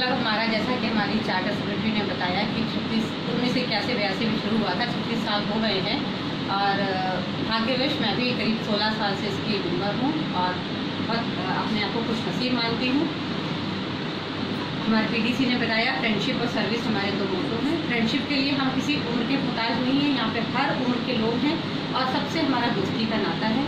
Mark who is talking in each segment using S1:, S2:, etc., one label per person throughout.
S1: Club हमारा, जैसा कि हमारी चार्टर सेक्रेटरी ने बताया कि छत्तीस उन्नीस सौ इक्यासी बयासी में शुरू हुआ था, छत्तीस साल हो गए हैं। और भाग्यवश मैं भी करीब सोलह साल से इसकी मेंबर हूँ और बहुत अपने आप को खुश नसीब मानती हूँ। हमारे पीडीसी ने बताया फ्रेंडशिप और सर्विस हमारे दो मोटो हैं। फ्रेंडशिप के लिए हम किसी उम्र के मुताज नहीं हैं, यहाँ पे हर उम्र के लोग हैं और सबसे हमारा दोस्ती का नाता है।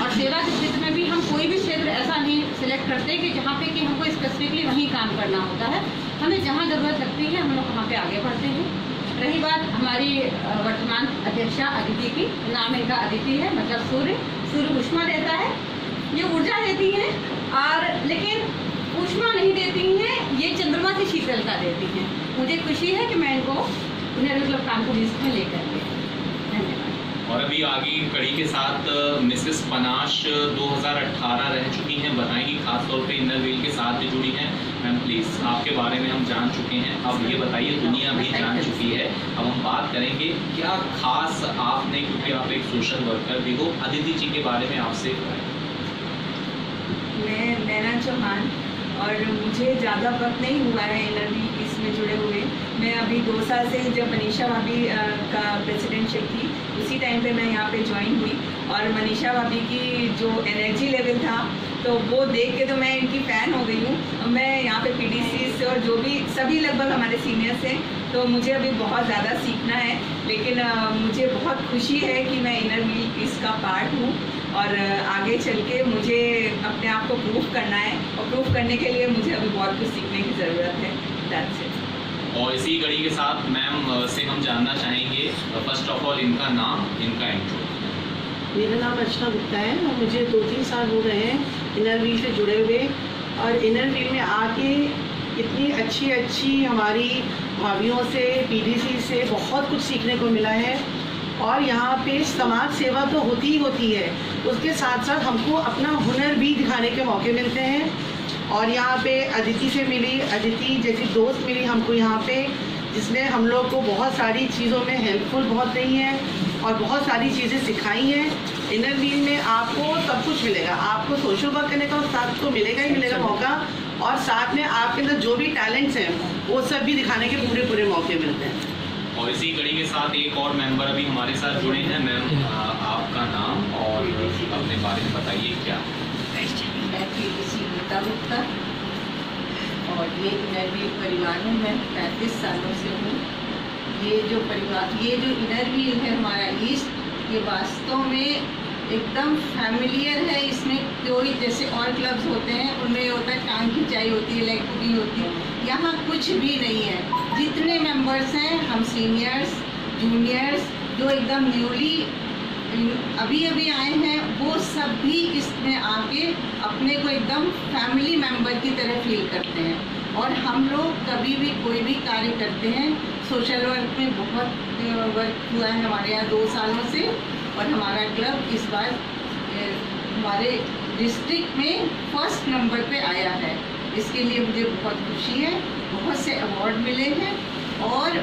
S1: और सेवा के क्षेत्र में भी हम कोई भी क्षेत्र ऐसा नहीं सिलेक्ट करते कि जहाँ पे कि हमको स्पेसिफिकली वहीं काम करना होता है। हमें जहाँ ज़रूरत लगती है, हम लोग वहाँ पे आगे बढ़ते हैं। रही बात हमारी वर्तमान अध्यक्षा अदिति की, नाम इनका अदिति है मतलब सूर्य। सूर्य उष्मा देता है, ये ऊर्जा देती हैं, और लेकिन ऊष्मा नहीं देती हैं ये चंद्रमा से शीतलता देती हैं। मुझे खुशी है कि मैं इनको उन्हें मतलब कानपुर ईस्ट में लेकर के
S2: और अभी आगे कड़ी के साथ मिसेस पनाश 2018 रह चुकी हैं। बताएँगी खास तौर पे इनर व्हील के साथ भी जुड़ी हैं। मैम प्लीज़ आपके बारे में हम जान चुके हैं। अब ये बताइए दुनिया भी जान चुकी है। अब हम बात करेंगे क्या खास आपने क्योंकि आप एक सोशल वर्कर भी हो अदिति जी के बारे में आपसे
S3: मैं नैना चौहान और मुझे ज़्यादा वक्त नहीं हुआ है एनर्जी इसमें जुड़े हुए। मैं अभी दो साल से जब मनीषा भाभी का प्रेसिडेंटशिप थी, उसी टाइम पे मैं यहाँ पे ज्वाइन हुई। और मनीषा भाभी की जो एनर्जी लेवल था तो वो देख के तो मैं इनकी फ़ैन हो गई हूँ। मैं यहाँ पे पीडीसी से और जो भी, सभी लगभग हमारे सीनियर्स हैं तो मुझे अभी बहुत ज़्यादा सीखना है। लेकिन मुझे बहुत खुशी है कि मैं इनर व्हील इसका पार्ट हूँ। और आगे चल के मुझे अपने आप को प्रूफ करना है और प्रूफ करने के लिए मुझे अभी बहुत कुछ सीखने की ज़रूरत है। दैट्स इट
S2: और इसी कड़ी के साथ मैम से हम जानना चाहेंगे फ़र्स्ट ऑफ़ ऑल इनका नाम इनका इंट्रो
S4: मेरा नाम अर्चना गुप्ता है और मुझे दो तीन साल हो गए हैं इनर व्हील से जुड़े हुए और इनर व्हील में आके इतनी अच्छी अच्छी हमारी भाभीियों से पीडीसी से बहुत कुछ सीखने को मिला है। और यहाँ पे समाज सेवा तो होती ही होती है। उसके साथ साथ हमको अपना हुनर भी दिखाने के मौके मिलते हैं। और यहाँ पे अदिति से मिली। अदिति जैसी दोस्त मिली हमको यहाँ पे जिसने हम लोग को बहुत सारी चीज़ों में हेल्पफुल बहुत रही है और बहुत सारी चीज़ें सिखाई हैं। इनर व्हील में आपको सब कुछ मिलेगा। आपको सोशल वर्क करने का साथ तो मिलेगा ही मिलेगा मौका। और साथ में आपके अंदर जो भी टैलेंट्स हैं वो सब भी दिखाने के पूरे पूरे मौके मिलते हैं।
S2: और इसी कड़ी के साथ एक और मेंबर अभी हमारे साथ जुड़े हैं मैम आपका नाम और अपने बारे में बताइए क्या।
S1: गीता गुप्ता और ये इनर परिवार में मैं पैंतीस सालों से हूँ। ये जो परिवार, ये जो इनर व्हील है हमारा ईस्ट, ये वास्तव में एकदम फैमिलियर है। इसमें कोई जैसे और क्लब्स होते हैं, उनमें होता है टांग खिंचाई होती है लेग होती है। यहाँ कुछ भी नहीं है। जितने मेंबर्स हैं, हम सीनियर्स जूनियर्स जो एकदम न्यूली अभी अभी आए हैं, वो सब भी इसमें आके अपने को एकदम फैमिली मेंबर की तरह फील करते हैं। और हम लोग कभी भी कोई भी कार्य करते हैं सोशल वर्क में बहुत वर्क हुआ है हमारे यहाँ दो सालों से। और हमारा क्लब इस बार हमारे डिस्ट्रिक्ट में फ़र्स्ट नंबर पे आया है। इसके लिए मुझे बहुत खुशी है, बहुत से अवार्ड मिले हैं और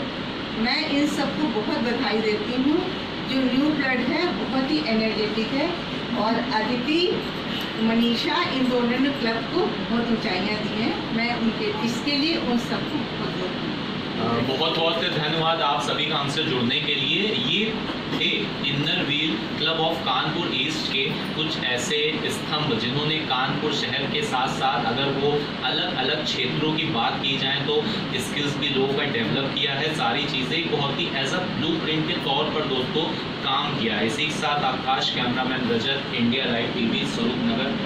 S1: मैं इन सबको बहुत बधाई देती हूँ। जो न्यू ब्लड है, बहुत ही एनर्जेटिक है और अदिति मनीषा इन दोनों ने क्लब को बहुत ऊँचाइयाँ दी हैं। मैं उनके, इसके लिए उन सबको बहुत बहुत
S2: धन्यवाद आप सभी का हमसे जुड़ने के लिए। ये थे inner wheel club of Kanpur east के कुछ ऐसे स्तंभ जिन्होंने कानपुर शहर के साथ साथ अगर वो अलग अलग क्षेत्रों की बात की जाए तो स्किल्स भी लोगों का डेवलप किया है। सारी चीज़ें बहुत ही एज अ ब्लू के तौर पर दोस्तों काम किया है। इसी के साथ Akash cameraman Rajat India live TV Swaroop Nagar